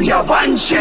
不要放弃